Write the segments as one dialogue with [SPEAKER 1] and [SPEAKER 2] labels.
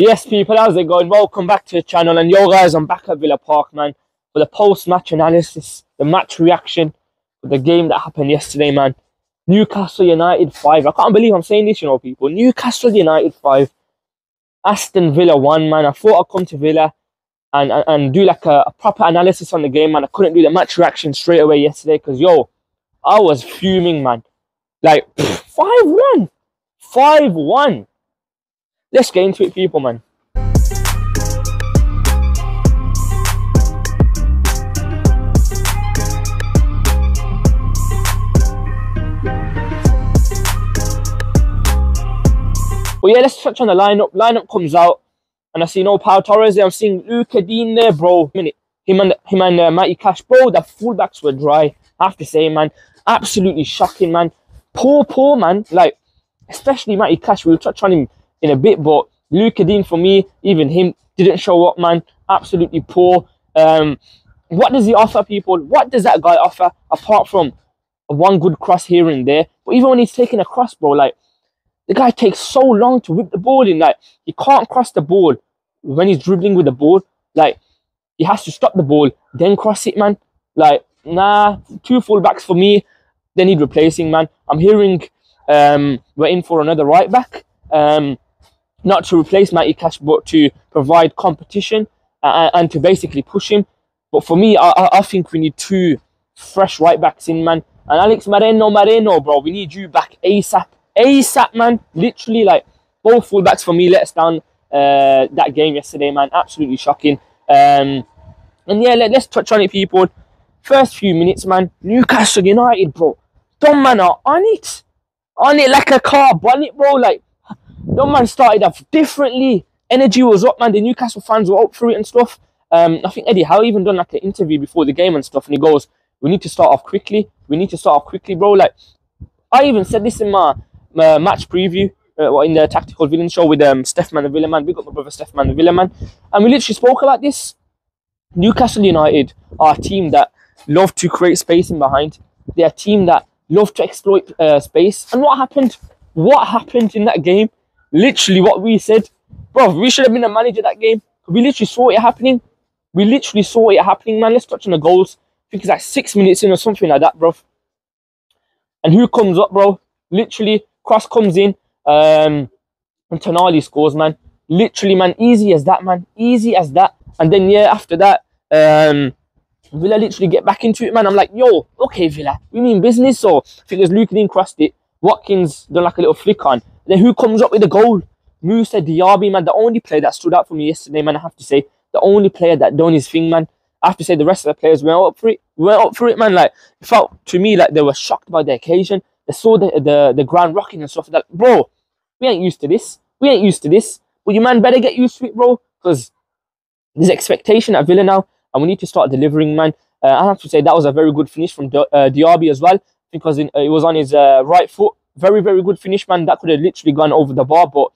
[SPEAKER 1] Yes, people, how's it going? Welcome back to the channel. And yo, guys, I'm back at Villa Park, man, for the post-match analysis, the match reaction for the game that happened yesterday, man. Newcastle United 5. I can't believe I'm saying this, you know, people. Newcastle United 5. Aston Villa 1, man. I thought I'd come to Villa and, and, and do like a, a, proper analysis on the game, man. I couldn't do the match reaction straight away yesterday because, yo, I was fuming, man. Like, 5-1. 5-1. Let's get into it, people, man. But yeah, let's touch on the lineup. Lineup comes out, and I see no Pau Torres there. I'm seeing Lucas Digne there, bro. Minute, him and him and uh, Matty Cash, bro. The fullbacks were dry. I have to say, man, absolutely shocking, man. Poor, poor, man. Like, especially Matty Cash. We'll touch on him in a bit, but Lucas Digne for me, even him didn't show up, man. Absolutely poor. Um, what does he offer, people? What does that guy offer apart from one good cross here and there? But even when he's taking a cross, bro, like the guy takes so long to whip the ball in. Like he can't cross the ball when he's dribbling with the ball. Like he has to stop the ball, then cross it, man. Like nah, two fullbacks for me. They need replacing, man. I'm hearing um, we're in for another right back. Um, not to replace Matty Cash, but to provide competition uh, and to basically push him. But for me, I, I think we need two fresh right backs in, man. And Alex Moreno, Moreno, bro, we need you back ASAP. ASAP, man. Literally, like, both fullbacks for me let us down uh, that game yesterday, man. Absolutely shocking. Um, and yeah, let, us touch on it, people. First few minutes, man. Newcastle United, bro. Dumb man are on it. On it like a car bonnet, bro. Like, Dumb man started off differently. Energy was up, man. The Newcastle fans were up for it and stuff. Um, I think Eddie Howe even done like an interview before the game and stuff, and he goes, "We need to start off quickly. We need to start off quickly, bro." Like, I even said this in my uh, match preview uh, in the Tactical Villain show with um, Stefan the Villaman. We got my brother Steph Stefan the Villaman. And we literally spoke about this. Newcastle United are a team that love to create space in behind. They're a team that love to exploit uh, space. And what happened? What happened in that game? Literally what we said. Bro, we should have been a manager that game. We literally saw it happening. We literally saw it happening, man. Let's touch on the goals. I think it's like six minutes in or something like that, bro. And who comes up, bro? Literally Cross comes in, um, and Tonali scores, man. Literally, man, easy as that, man. Easy as that. And then, yeah, after that, um, Villa literally get back into it, man. I'm like, yo, okay, Villa, we mean business. So I think there's Luke crossed it. Watkins done like a little flick on. Then who comes up with the goal? Moussa Diaby, man, the only player that stood out for me yesterday, man, I have to say. The only player that done his thing, man. I have to say the rest of the players went up for it. Went up for it, man. Like, it felt to me like they were shocked by the occasion. They saw the, the, the ground rocking and stuff. That, bro, we ain't used to this. We ain't used to this. But you man better get used to it, bro. Because there's expectation at Villa now. And we need to start delivering, man. Uh, I have to say that was a very good finish from uh, Diaby as well. Because in, uh, it was on his uh, right foot. Very, very good finish, man. That could have literally gone over the bar. But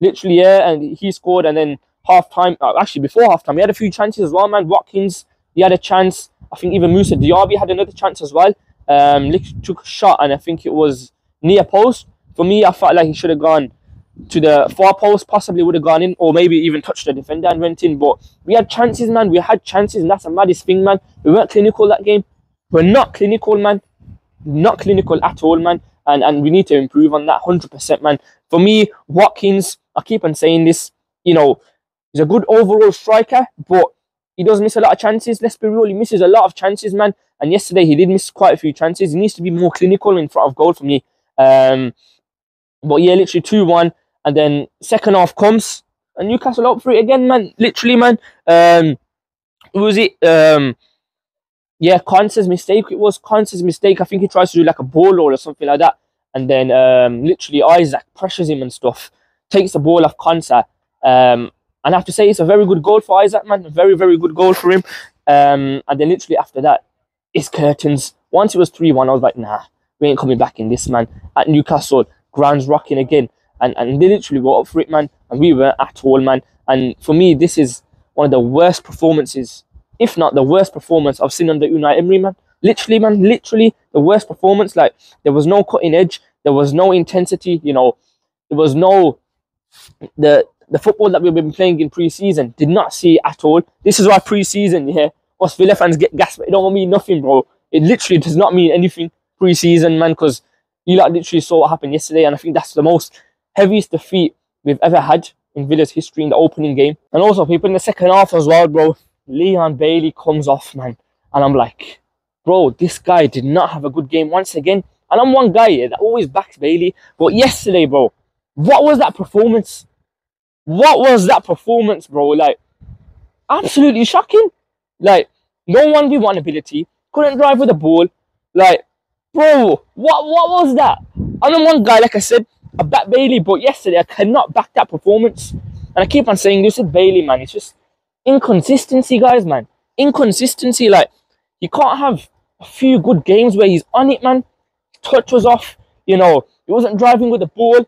[SPEAKER 1] literally, yeah, and he scored. And then half time, uh, actually before half time, he had a few chances as well, man. Watkins, he had a chance. I think even Moussa Diaby had another chance as well um, took a shot and I think it was near post. For me, I felt like he should have gone to the far post, possibly would have gone in, or maybe even touched the defender and went in. But we had chances, man. We had chances, and that's a maddest thing, man. We weren't clinical that game. We're not clinical, man. Not clinical at all, man. And and we need to improve on that 100%, man. For me, Watkins, I keep on saying this, you know, he's a good overall striker, but he does miss a lot of chances. Let's be real, he misses a lot of chances, man. And yesterday he did miss quite a few chances. He needs to be more clinical in front of goal for me. Um, but yeah, literally 2 1. And then second half comes. And Newcastle up for it again, man. Literally, man. Um, who was it? Um, yeah, Konsa's mistake. It was Konsa's mistake. I think he tries to do like a ball roll or something like that. And then um, literally Isak pressures him and stuff. Takes the ball off Konsa. Um, and I have to say, it's a very good goal for Isak, man. A very, very good goal for him. Um, and then literally after that, it's curtains. Once it was 3 1, I was like, nah, we ain't coming back in this, man. At Newcastle, ground's rocking again. And, and they literally were up for it, man. And we weren't at all, man. And for me, this is one of the worst performances, if not the worst performance I've seen under Unai Emery, man. Literally, man, literally the worst performance. Like, there was no cutting edge. There was no intensity, you know. There was no... the the football that we've been playing in pre-season did not see at all. This is why pre-season, yeah, us Villa fans get gassed. It don't mean nothing, bro. It literally does not mean anything pre-season, man, because you like literally saw what happened yesterday, and I think that's the most heaviest defeat we've ever had in Villa's history in the opening game. And also, people in the second half as well, bro. Leon Bailey comes off, man, and I'm like, bro, this guy did not have a good game once again. And I'm one guy that always backs Bailey, but yesterday, bro, what was that performance? What was that performance, bro? Like, absolutely shocking. Like, no 1v1 ability, couldn't drive with the ball. Like, bro, what what was that? I'm one guy, like I said, I back Bailey, but yesterday I cannot back that performance. And I keep on saying this with Bailey, man. It's just inconsistency, guys, man. Inconsistency. Like, you can't have a few good games where he's on it, man. Touch was off, you know, he wasn't driving with the ball.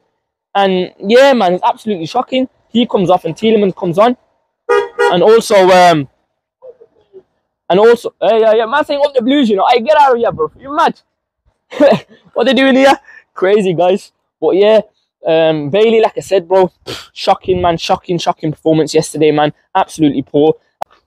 [SPEAKER 1] And yeah, man, it's absolutely shocking. He comes off and Tielemans comes on. And also, um, and also, uh, yeah, yeah, man saying up the blues, you know. I get out of here, bro. You mad? what they doing here? Crazy, guys. But yeah, um, Bailey, like I said, bro, shocking, man. Shocking, shocking performance yesterday, man. Absolutely poor.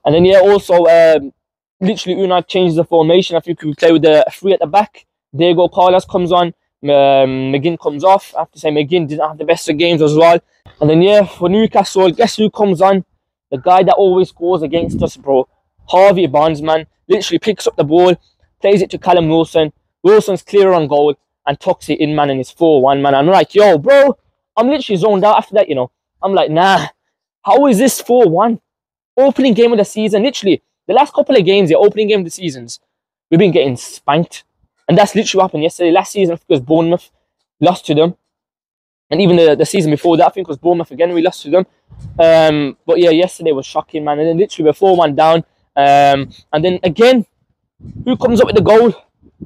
[SPEAKER 1] And then, yeah, also, um, literally, Unai changes the formation. I think we play with the three at the back. Diego Carlos comes on. Um, McGinn comes off. I have to say, McGinn didn't have the best of games as well. And then, yeah, for Newcastle, guess who comes on? The guy that always scores against us, bro. Harvey Barnes, man, literally picks up the ball, plays it to Callum Wilson. Wilson's clear on goal and it in, man, and it's 4-1, man. I'm like, yo, bro, I'm literally zoned out after that, you know. I'm like, nah, how is this 4-1? Opening game of the season, literally, the last couple of games, the opening game of the seasons, we've been getting spanked. And that's literally what happened yesterday. Last season, because Bournemouth lost to them. And even the, the season before that, I think was Bournemouth again, we lost to them. Um, but yeah, yesterday was shocking, man. And then literally we're 4 1 down. Um, and then again, who comes up with the goal?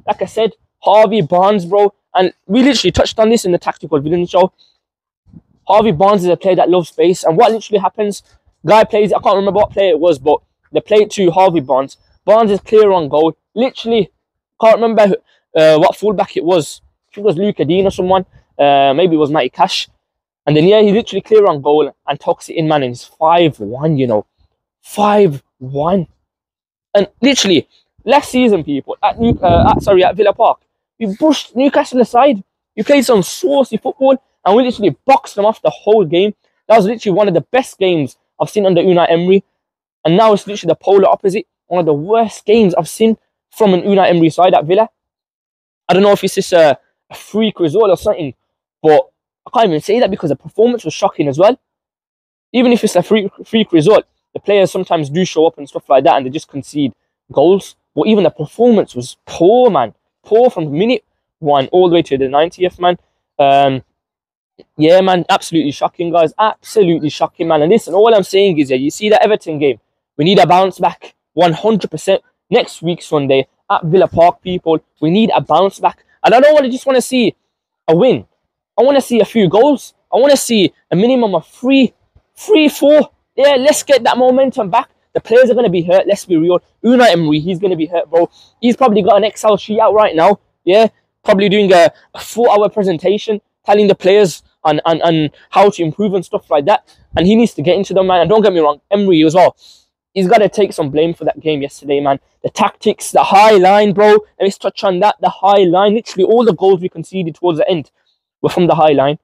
[SPEAKER 1] Like I said, Harvey Barnes, bro. And we literally touched on this in the tactical villain show. Harvey Barnes is a player that loves space. And what literally happens, guy plays, I can't remember what player it was, but they played to Harvey Barnes. Barnes is clear on goal. Literally, can't remember uh, what fullback it was. I think it was Lucas Digne or someone. Uh, maybe it was Matty Cash. And then, yeah, he literally clear on goal and talks it in, man. And it's 5-1, you know. 5-1. And literally, last season, people, at, uh, at sorry, at Villa Park, we pushed Newcastle aside. We played some saucy football and we literally boxed them off the whole game. That was literally one of the best games I've seen under Unai Emery. And now it's literally the polar opposite. One of the worst games I've seen from an Unai Emery side at Villa. I don't know if it's just a, a freak result or something, but I can't even say that because the performance was shocking as well. Even if it's a freak, freak result, the players sometimes do show up and stuff like that and they just concede goals. But even the performance was poor, man. Poor from minute one all the way to the 90th, man. Um, yeah, man, absolutely shocking, guys. Absolutely shocking, man. And listen, all I'm saying is, yeah, you see that Everton game, we need a bounce back 100% next week, Sunday, at Villa Park, people. We need a bounce back. And I don't want to just want to see a win. I want to see a few goals. I want to see a minimum of three, three, four yeah, let's get that momentum back. The players are going to be hurt. Let's be real. Unai Emery, he's going to be hurt, bro. He's probably got an Excel sheet out right now. Yeah, probably doing a, a four-hour presentation telling the players on, on, on how to improve and stuff like that. And he needs to get into them, man. And don't get me wrong, Emery as well. He's got to take some blame for that game yesterday, man. The tactics, the high line, bro. Let me touch on that. The high line. Literally, all the goals we conceded towards the end were from the high line.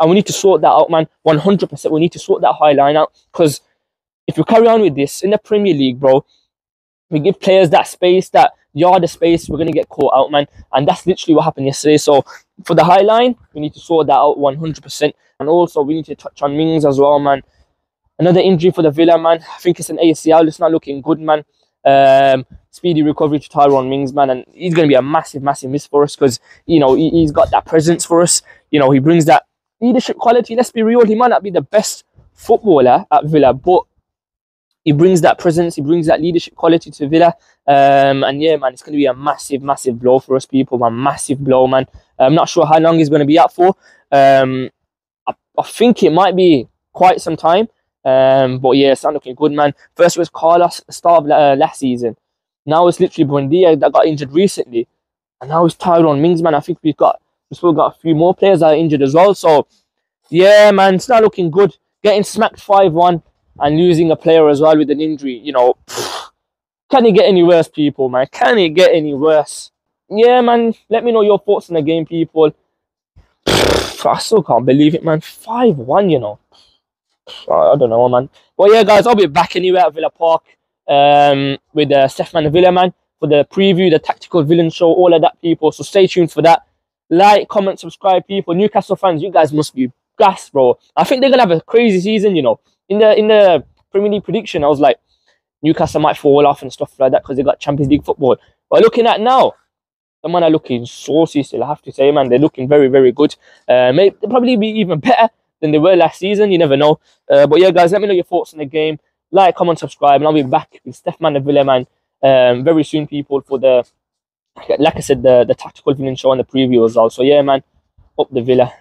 [SPEAKER 1] And we need to sort that out, man. 100%. We need to sort that high line out. Because if you carry on with this in the Premier League, bro, we give players that space, that yard of space, we're going to get caught out, man. And that's literally what happened yesterday. So for the high line, we need to sort that out 100%. And also, we need to touch on Mings as well, man. Another injury for the Villa, man. I think it's an ACL. It's not looking good, man. Um, speedy recovery to Tyrone Mings, man. And he's going to be a massive, massive miss for us because, you know, he, he's got that presence for us. You know, he brings that leadership quality. Let's be real, he might not be the best footballer at Villa, but he brings that presence, he brings that leadership quality to Villa. Um, and yeah, man, it's going to be a massive, massive blow for us people, man. Massive blow, man. I'm not sure how long he's going to be out for. Um, I, I, think it might be quite some time. Um, but yeah, it's not looking good, man. First was Carlos, star of uh, last season. Now it's literally Buendia that got injured recently. And now it's Tyrone Mings, man. I think we've got we've still got a few more players that are injured as well. So, yeah, man, it's not looking good. getting smacked 5 1 and losing a player as well with an injury, you know, can it get any worse, people, man? Can it get any worse? Yeah, man, let me know your thoughts on the game, people. I still can't believe it, man. 5 1, you know. I don't know, man. But yeah, guys, I'll be back anyway at Villa Park um, with uh, Stefan Villa, man, for the preview, the tactical villain show, all of that, people. So stay tuned for that. Like, comment, subscribe, people. Newcastle fans, you guys must be gas, bro. I think they're gonna have a crazy season, you know. In the in the Premier League prediction, I was like, Newcastle might fall off and stuff like that because they got Champions League football. But looking at now, the man are looking saucy still, I have to say, man. They're looking very, very good. Uh, may probably be even better than they were last season. You never know. Uh, but yeah, guys, let me know your thoughts on the game. Like, comment, subscribe, and I'll be back with Stefan the Villa, man, um, very soon, people, for the, like I said, the, the tactical villain show and the preview as well. So yeah, man, up the Villa.